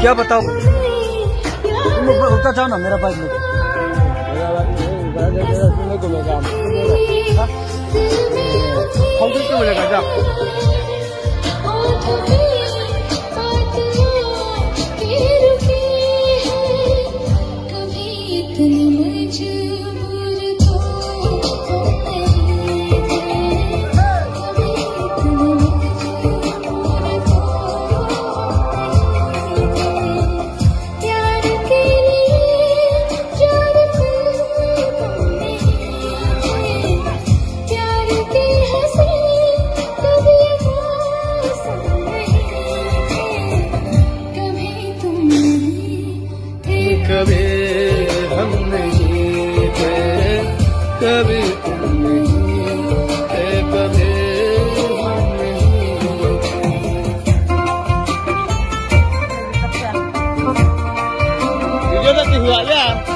क्या बताओ? उतर चाहो ना मेरा बाइक लेकर हम क्यों बोलेगा जा 你不要那皮厚了。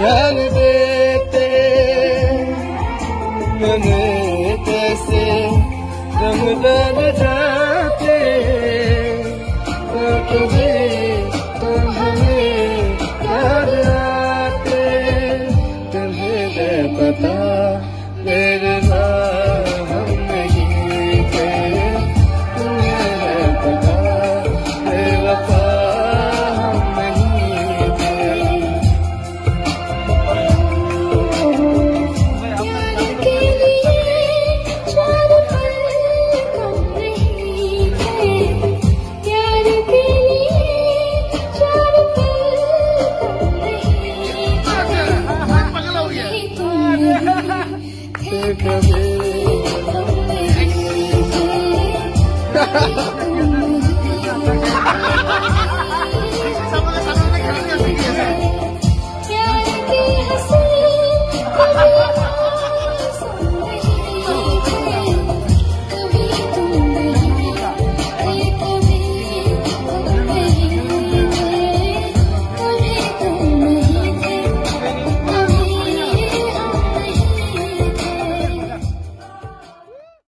जान देते मैंने कैसे दम दम जाते तुम्हें Ha ha ha!